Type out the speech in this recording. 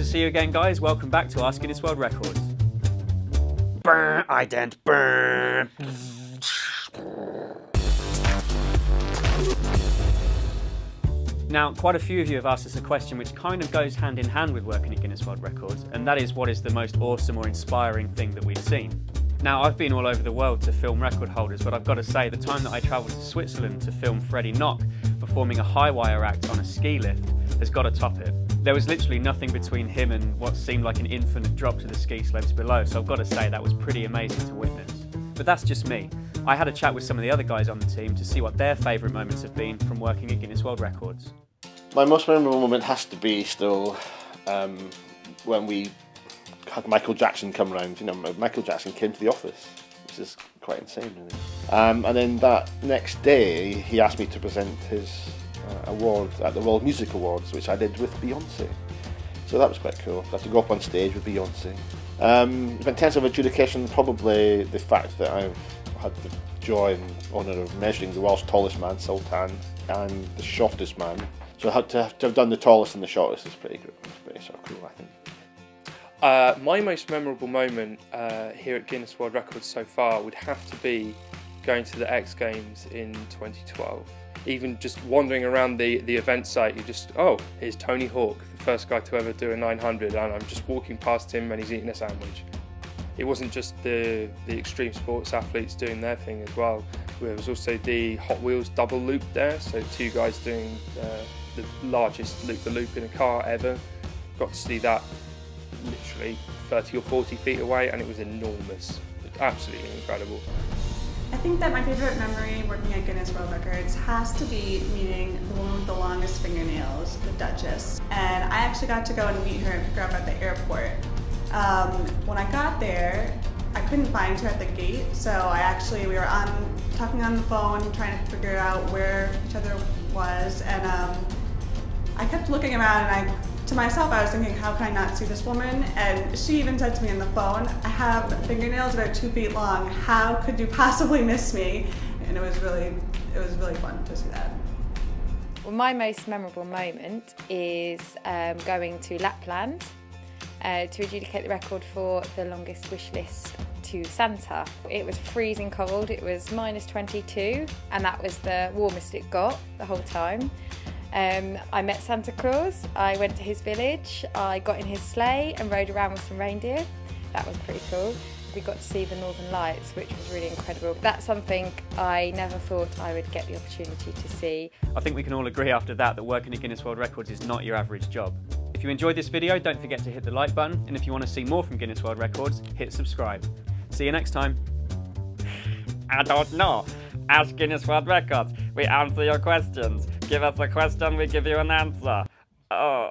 to see you again, guys. Welcome back to Ask Guinness World Records. Burn, ident, burn. Now, quite a few of you have asked us a question which kind of goes hand in hand with working at Guinness World Records, and that is what is the most awesome or inspiring thing that we've seen? Now, I've been all over the world to film record holders, but I've got to say, the time that I travelled to Switzerland to film Freddie Nock performing a high wire act on a ski lift has got to top it. There was literally nothing between him and what seemed like an infinite drop to the ski slopes below, so I've got to say that was pretty amazing to witness. But that's just me. I had a chat with some of the other guys on the team to see what their favourite moments have been from working at Guinness World Records. My most memorable moment has to be still um, when we had Michael Jackson come around. You know, Michael Jackson came to the office, which is quite insane, really. Um, and then that next day, he asked me to present his uh, award at the World Music Awards, which I did with Beyonce. So that was quite cool. I had to go up on stage with Beyonce. Um, in terms of adjudication, probably the fact that I've had the joy and honour of measuring the world's tallest man, Sultan, and the shortest man. So I had to, to have done the tallest and the shortest is pretty good. It's pretty sort of cool, I think. Uh, my most memorable moment uh, here at Guinness World Records so far would have to be going to the X Games in 2012. Even just wandering around the, the event site, you just, oh, here's Tony Hawk, the first guy to ever do a 900, and I'm just walking past him and he's eating a sandwich. It wasn't just the, the extreme sports athletes doing their thing as well. There was also the Hot Wheels double loop there, so two guys doing uh, the largest loop the loop in a car ever. Got to see that literally 30 or 40 feet away, and it was enormous. Absolutely incredible. I think that my favorite memory working at Guinness World Records has to be meeting the woman with the longest fingernails, the Duchess. And I actually got to go and meet her and pick her up at the airport. Um, when I got there, I couldn't find her at the gate, so I actually, we were on talking on the phone, trying to figure out where each other was, and um, I kept looking around and I to myself, I was thinking, how can I not see this woman? And she even said to me on the phone, I have fingernails about two feet long. How could you possibly miss me? And it was really, it was really fun to see that. Well, my most memorable moment is um, going to Lapland uh, to adjudicate the record for the longest wish list to Santa. It was freezing cold, it was minus 22, and that was the warmest it got the whole time. Um, I met Santa Claus, I went to his village, I got in his sleigh and rode around with some reindeer. That was pretty cool. We got to see the Northern Lights, which was really incredible. That's something I never thought I would get the opportunity to see. I think we can all agree after that that working at Guinness World Records is not your average job. If you enjoyed this video, don't forget to hit the like button, and if you want to see more from Guinness World Records, hit subscribe. See you next time. I don't know. Ask Guinness World Records. We answer your questions. Give us a question, we give you an answer. Oh.